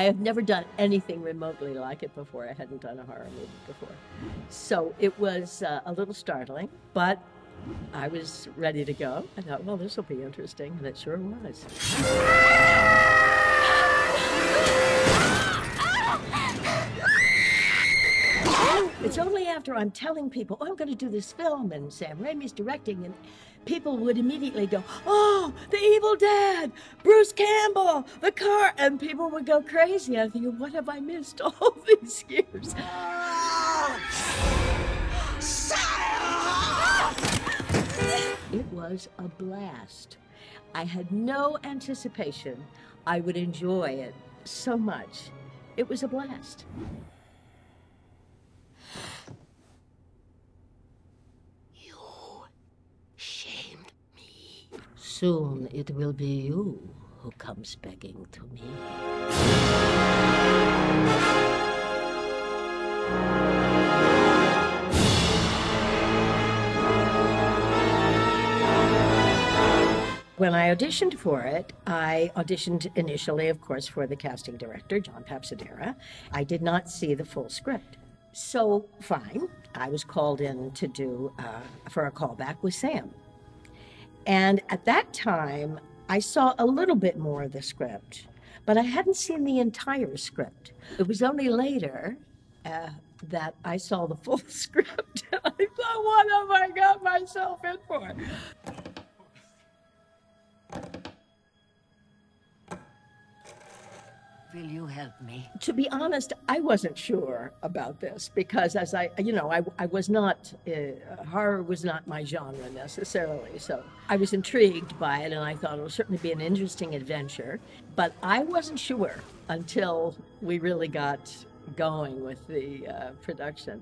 I have never done anything remotely like it before. I hadn't done a horror movie before. So it was uh, a little startling, but I was ready to go. I thought, well, this will be interesting, and it sure was. It's only after I'm telling people, oh, I'm going to do this film and Sam Raimi's directing, and people would immediately go, oh, The Evil Dead, Bruce Campbell, The Car, and people would go crazy. I think, what have I missed all these years? It was a blast. I had no anticipation I would enjoy it so much. It was a blast. You shamed me. Soon it will be you who comes begging to me. When I auditioned for it, I auditioned initially, of course, for the casting director, John Papsidera. I did not see the full script. So, fine, I was called in to do uh, for a callback with Sam. And at that time, I saw a little bit more of the script, but I hadn't seen the entire script. It was only later uh, that I saw the full script. I thought, what have I got myself in for? Will you help me? To be honest, I wasn't sure about this because, as I, you know, I, I was not, uh, horror was not my genre necessarily. So I was intrigued by it and I thought it would certainly be an interesting adventure. But I wasn't sure until we really got going with the uh, production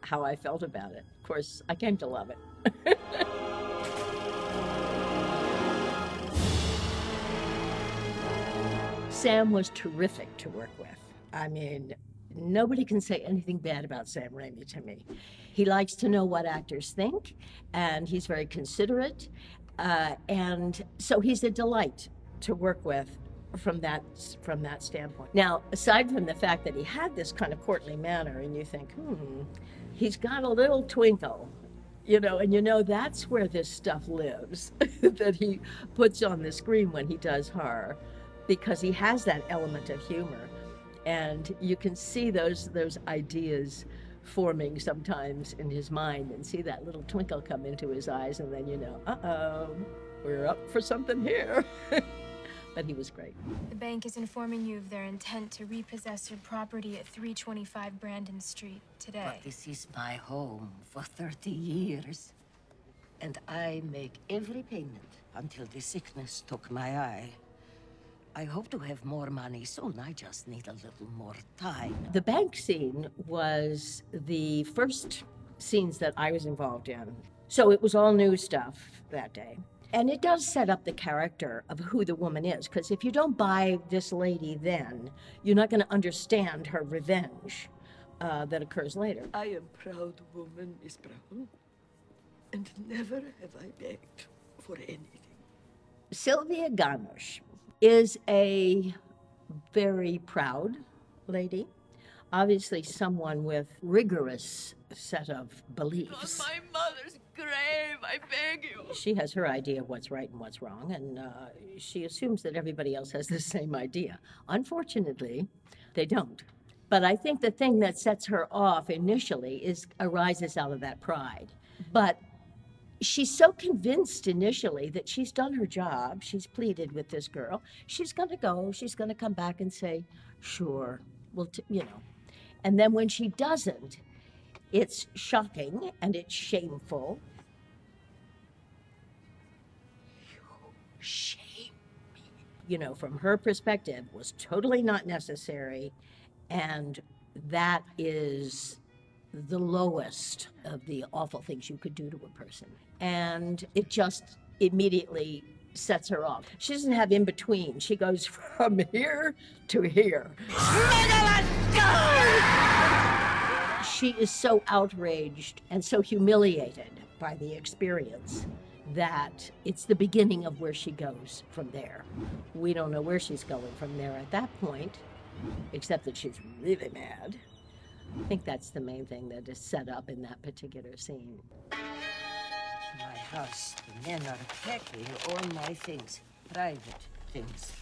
how I felt about it. Of course, I came to love it. Sam was terrific to work with. I mean, nobody can say anything bad about Sam Raimi to me. He likes to know what actors think, and he's very considerate, uh, and so he's a delight to work with from that from that standpoint. Now, aside from the fact that he had this kind of courtly manner, and you think, hmm, he's got a little twinkle. You know, and you know that's where this stuff lives that he puts on the screen when he does horror because he has that element of humor and you can see those those ideas forming sometimes in his mind and see that little twinkle come into his eyes and then you know uh-oh we're up for something here but he was great The bank is informing you of their intent to repossess your property at 325 Brandon Street today. But this is my home for 30 years. And I make every payment until the sickness took my eye. I hope to have more money soon. I just need a little more time. the bank scene was the first scenes that i was involved in so it was all new stuff that day and it does set up the character of who the woman is because if you don't buy this lady then you're not going to understand her revenge uh, that occurs later I am proud woman, Miss Brown, and never have I begged for anything. Sylvia Ganush is a very proud lady, obviously someone with rigorous set of beliefs. my mother's grave, I beg you. She has her idea of what's right and what's wrong, and uh, she assumes that everybody else has the same idea. Unfortunately, they don't. But I think the thing that sets her off initially is arises out of that pride. But she's so convinced initially that she's done her job. She's pleaded with this girl. She's going to go. She's going to come back and say, "Sure, well, you know." And then when she doesn't, it's shocking and it's shameful. You shame. me. You know, from her perspective, was totally not necessary, and that is the lowest of the awful things you could do to a person. And it just immediately sets her off. She doesn't have in between. She goes from here to here. She is so outraged and so humiliated by the experience that it's the beginning of where she goes from there. We don't know where she's going from there at that point, except that she's really mad. I think that's the main thing that is set up in that particular scene. My house, the men are packing all my things, private things.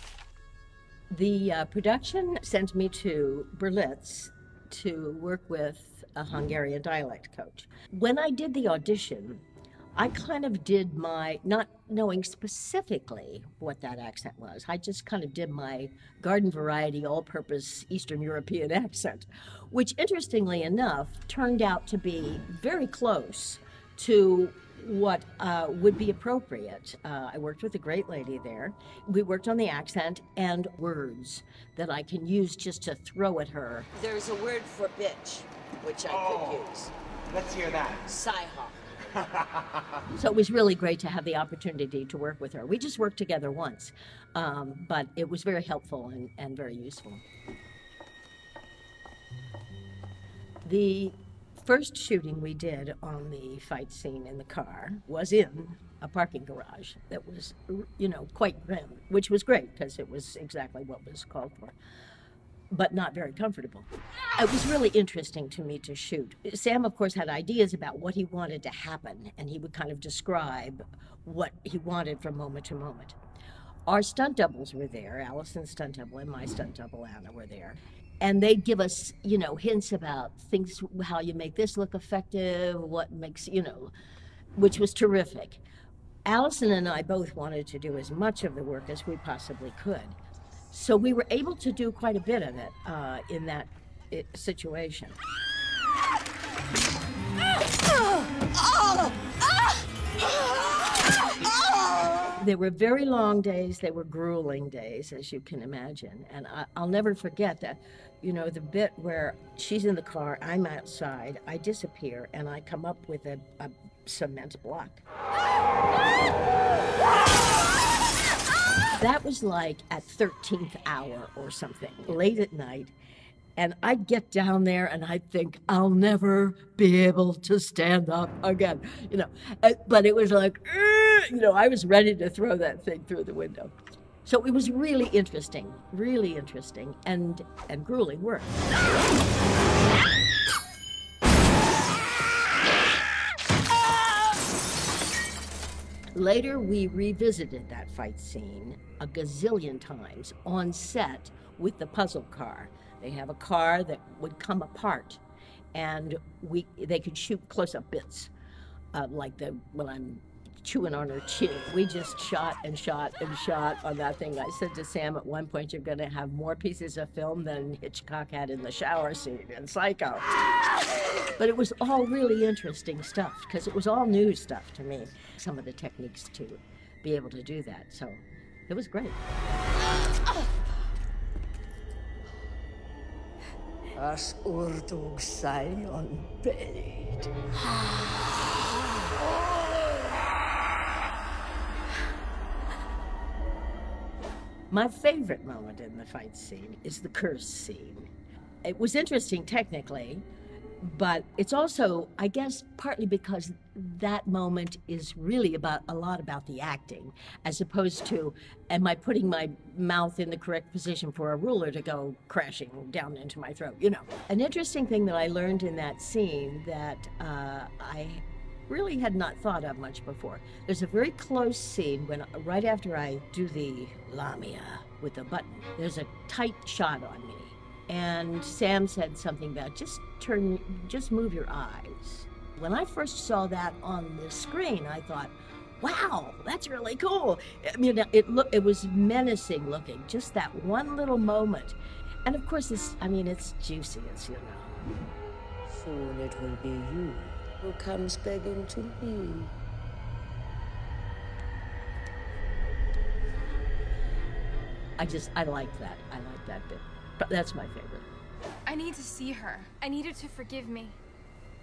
The uh, production sent me to Berlitz to work with a Hungarian dialect coach. When I did the audition, I kind of did my, not knowing specifically what that accent was, I just kind of did my garden variety, all purpose Eastern European accent, which interestingly enough turned out to be very close to what uh, would be appropriate. Uh, I worked with a great lady there. We worked on the accent and words that I can use just to throw at her. There's a word for bitch, which I Oh. could use. Let's hear that. Saiha. So it was really great to have the opportunity to work with her. We just worked together once, um, but it was very helpful and, and very useful. The first shooting we did on the fight scene in the car was in a parking garage that was, you know, quite grim, which was great because it was exactly what was called for but not very comfortable. It was really interesting to me to shoot. Sam, of course, had ideas about what he wanted to happen, and he would kind of describe what he wanted from moment to moment. Our stunt doubles were there. Allison's stunt double and my stunt double, Anna, were there. And they'd give us, you know, hints about things, how you make this look effective, what makes, you know, which was terrific. Allison and I both wanted to do as much of the work as we possibly could. So we were able to do quite a bit of it uh, in that i situation. They were very long days. They were grueling days, as you can imagine. And I, I'll never forget that, you know, the bit where she's in the car, I'm outside, I disappear, and I come up with a, a cement block. That was like at 13th hour or something, late at night. And I'd get down there and I'd think, I'll never be able to stand up again, you know. But it was like, you know, I was ready to throw that thing through the window. So it was really interesting, really interesting, and and grueling work. Later, we revisited that fight scene a gazillion times on set with the puzzle car. They have a car that would come apart, and we they could shoot close-up bits, uh, like the when I'm chewing on her chin. We just shot and shot and shot on that thing. I said to Sam at one point, "You're going to have more pieces of film than Hitchcock had in the shower scene in Psycho." But it was all really interesting stuff because it was all new stuff to me. Some of the techniques to be able to do that. So it was great. As urdug Sion. My favorite moment in the fight scene is the curse scene. It was interesting technically, but it's also, I guess, partly because that moment is really about a lot about the acting, as opposed to, am I putting my mouth in the correct position for a ruler to go crashing down into my throat? You know, an interesting thing that I learned in that scene that uh, I really had not thought of much before. There's a very close scene when, right after I do the Lamia with the button, there's a tight shot on me. And Sam said something about just turn, just move your eyes. When I first saw that on the screen, I thought, wow, that's really cool. I mean, it look, it was menacing looking, just that one little moment. And of course, it's, I mean, it's juicy, as you know. Soon it will be you who comes begging to me. I just, I like that. I like that bit. But that's my favorite. I need to see her. I need her to forgive me.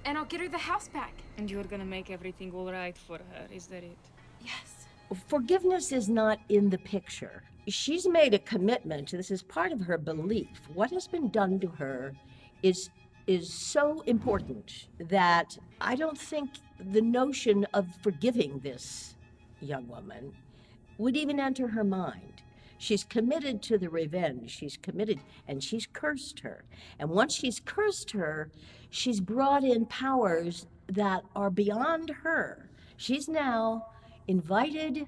And I'll get her the house back. And you're gonna make everything all right for her, is that it? Yes. Forgiveness is not in the picture. She's made a commitment. This is part of her belief. What has been done to her is is so important that I don't think the notion of forgiving this young woman would even enter her mind. She's committed to the revenge. She's committed, and she's cursed her. And once she's cursed her, she's brought in powers that are beyond her. She's now invited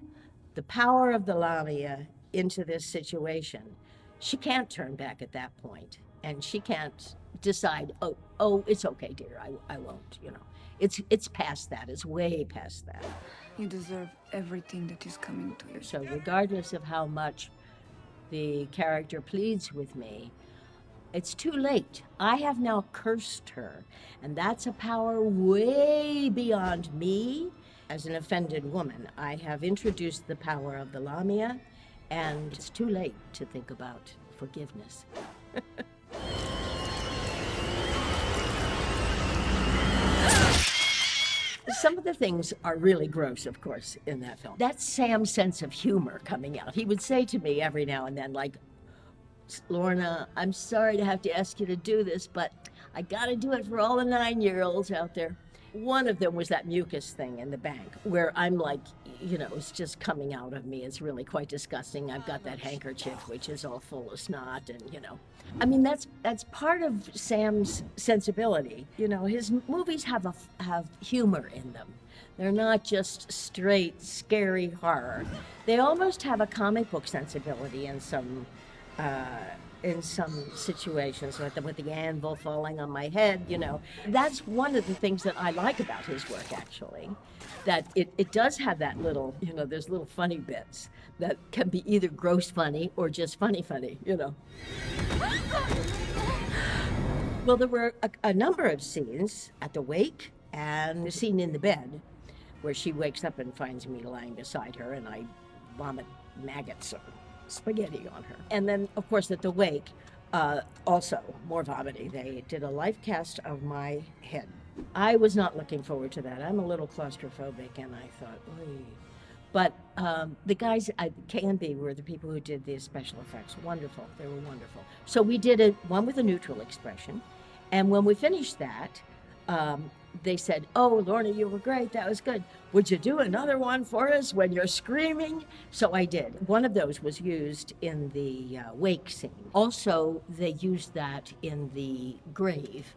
the power of the Lamia into this situation. She can't turn back at that point, and she can't decide, oh, oh, it's okay, dear, I, I won't, you know. It's, it's past that, it's way past that. You deserve everything that is coming to you. So, regardless of how much the character pleads with me, it's too late. I have now cursed her, and that's a power way beyond me as an offended woman. I have introduced the power of the Lamia, and it's too late to think about forgiveness. Some of the things are really gross, of course, in that film. That's Sam's sense of humor coming out. He would say to me every now and then, like, Lorna, I'm sorry to have to ask you to do this, but I got to do it for all the nine year olds out there. One of them was that mucus thing in the bank where I'm like, you know, it's just coming out of me. It's really quite disgusting. I've got that handkerchief which is all full of snot and, you know. I mean, that's that's part of Sam's sensibility. You know, his movies have a have humor in them. They're not just straight scary horror. They almost have a comic book sensibility in some uh, in some situations with the, with the anvil falling on my head, you know. That's one of the things that I like about his work, actually. That it, it does have that little, you know, there's little funny bits that can be either gross funny or just funny funny, you know. Well, there were a, a number of scenes at the wake and the scene in the bed where she wakes up and finds me lying beside her and I vomit maggots spaghetti on her. And then, of course, at the wake, uh, also more vomiting. They did a life cast of my head. I was not looking forward to that. I'm a little claustrophobic, and I thought, Oy. But um, the guys at KNB were the people who did the special effects. Wonderful. They were wonderful. So we did a, one with a neutral expression. And when we finished that, um, they said, Oh, Lorna, you were great. That was good. Would you do another one for us when you're screaming? So I did. One of those was used in the uh, wake scene. Also, they used that in the grave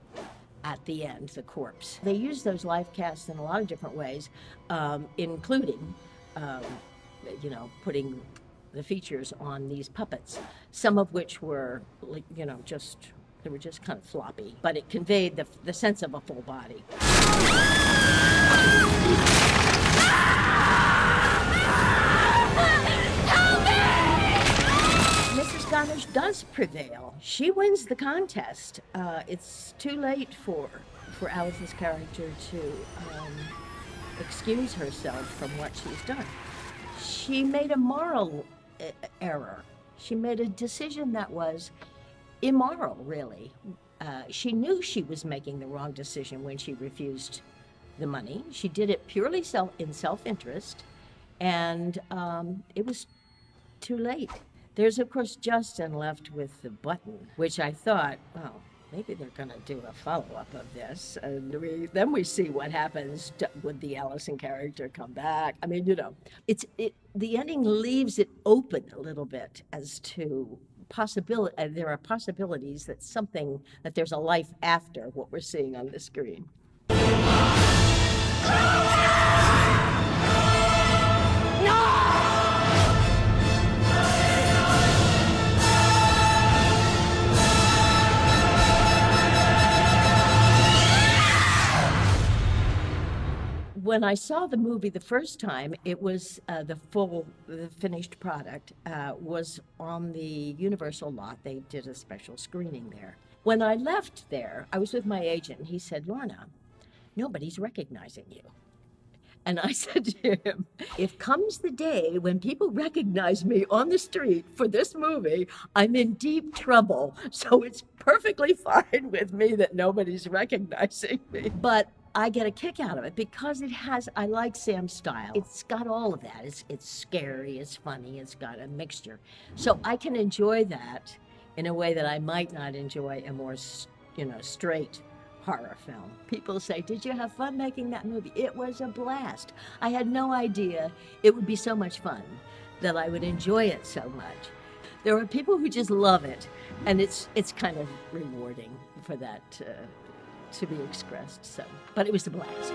at the end, the corpse. They used those life casts in a lot of different ways, um, including, um, you know, putting the features on these puppets, some of which were, you know, just they were just kind of floppy, but it conveyed the, the sense of a full body. Mrs. Goddard does prevail. She wins the contest. Uh, it's too late for for Alice's character to um, excuse herself from what she's done. She made a moral uh, error. She made a decision that was immoral, really. Uh, she knew she was making the wrong decision when she refused the money. She did it purely self in self-interest, and um, it was too late. There's of course Justin left with the button, which I thought, well, maybe they're going to do a follow-up of this, and we, then we see what happens. To, would the Allison character come back? I mean, you know, it's it. The ending leaves it open a little bit as to possibility, uh, there are possibilities that something, that there's a life after what we're seeing on the screen. When I saw the movie the first time, it was uh, the full, the finished product uh, was on the Universal lot. They did a special screening there. When I left there, I was with my agent. And he said, Lorna, nobody's recognizing you. And I said to him, if comes the day when people recognize me on the street for this movie, I'm in deep trouble. So it's perfectly fine with me that nobody's recognizing me. But I get a kick out of it because it has, I like Sam's style. It's got all of that. It's, it's scary, it's funny, it's got a mixture. So I can enjoy that in a way that I might not enjoy a more, you know, straight horror film. People say, Did you have fun making that movie? It was a blast. I had no idea it would be so much fun, that I would enjoy it so much. there are people who just love it, and it's it's kind of rewarding for that uh, to be expressed. So, but it was a blast.